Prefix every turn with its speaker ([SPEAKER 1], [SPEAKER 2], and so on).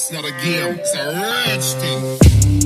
[SPEAKER 1] It's not a game, it's a thing.